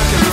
If